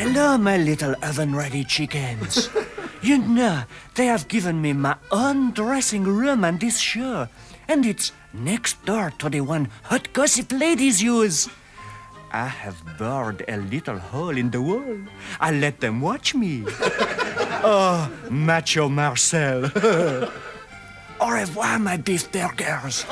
Hello, my little oven-ready chickens. you know, they have given me my own dressing room on this show, and it's next door to the one hot gossip ladies use. I have bored a little hole in the wall. I let them watch me. oh, Macho Marcel. Au revoir, my beef burgers.